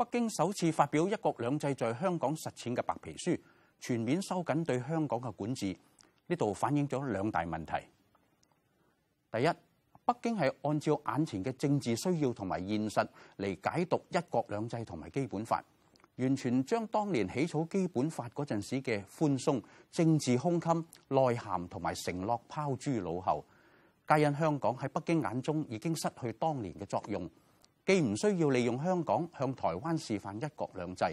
北京首次發表一國兩制在香港實踐嘅白皮書，全面收緊對香港嘅管治。呢度反映咗兩大問題。第一，北京係按照眼前嘅政治需要同埋現實嚟解讀一國兩制同埋基本法，完全將當年起草基本法嗰陣時嘅寬鬆、政治胸襟、內涵同埋承諾拋諸腦後。皆因香港喺北京眼中已經失去當年嘅作用，既唔需要利用香港向台灣示範一國兩制，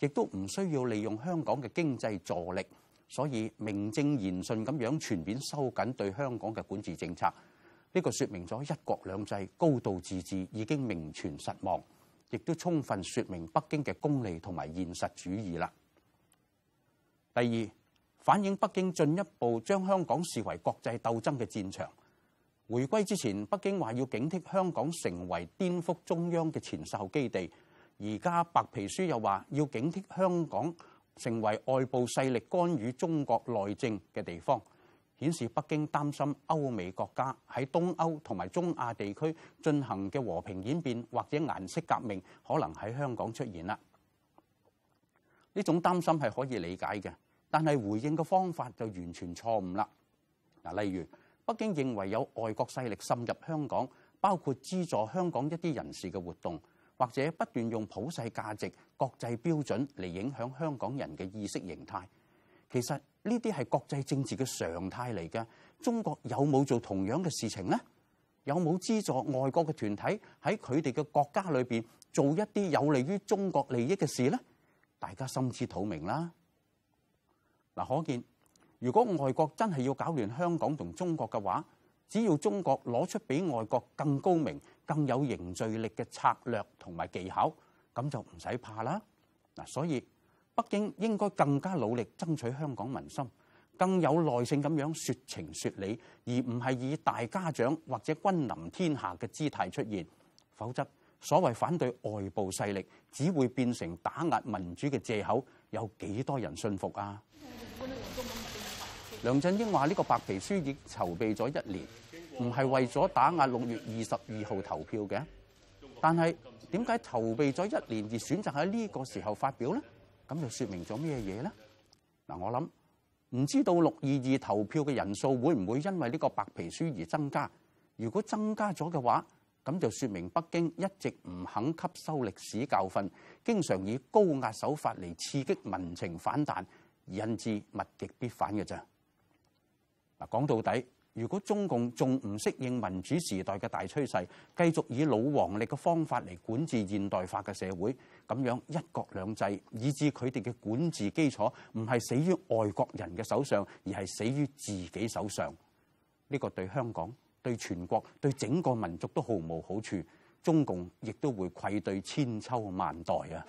亦都唔需要利用香港嘅經濟助力，所以名正言順咁樣全面收緊對香港嘅管治政策。呢個說明咗一國兩制、高度自治已經名存實亡，亦都充分說明北京嘅功利同埋現實主義啦。第二，反映北京進一步將香港視為國際鬥爭嘅戰場。回歸之前，北京話要警惕香港成為顛覆中央嘅前哨基地。而家白皮書又話要警惕香港成為外部勢力干預中國內政嘅地方，顯示北京擔心歐美國家喺東歐同埋中亞地區進行嘅和平演變或者顏色革命，可能喺香港出現啦。呢種擔心係可以理解嘅，但係回應嘅方法就完全錯誤啦。嗱，例如，北京認為有外國勢力滲入香港，包括資助香港一啲人士嘅活動，或者不斷用普世價值、國際標準嚟影響香港人嘅意識形態。其實呢啲係國際政治嘅常態嚟嘅。中國有冇做同樣嘅事情呢？有冇資助外國嘅團體喺佢哋嘅國家裏邊做一啲有利於中國利益嘅事呢？大家心知肚明啦。嗱，可見。如果外國真係要搞亂香港同中國嘅話，只要中國攞出比外國更高明、更有凝聚力嘅策略同埋技巧，咁就唔使怕啦。嗱，所以北京應該更加努力爭取香港民心，更有耐性咁樣説情説理，而唔係以大家長或者君臨天下嘅姿態出現。否則，所謂反對外部勢力，只會變成打壓民主嘅藉口，有幾多人信服啊？梁振英話：呢個白皮書已籌備咗一年，唔係為咗打壓六月二十二號投票嘅。但係點解籌備咗一年而選擇喺呢個時候發表呢？咁就説明咗咩嘢呢？嗱，我諗唔知道六二二投票嘅人數會唔會因為呢個白皮書而增加？如果增加咗嘅話，咁就説明北京一直唔肯吸收歷史教訓，經常以高壓手法嚟刺激民情反彈，引致物極必反嘅咋。嗱，講到底，如果中共仲唔適應民主時代嘅大趨勢，繼續以老黃歷嘅方法嚟管治現代化嘅社會，咁樣一國兩制，以致佢哋嘅管治基礎唔係死於外國人嘅手上，而係死於自己手上。呢個對香港、對全國、對整個民族都毫無好處，中共亦都會愧對千秋萬代啊！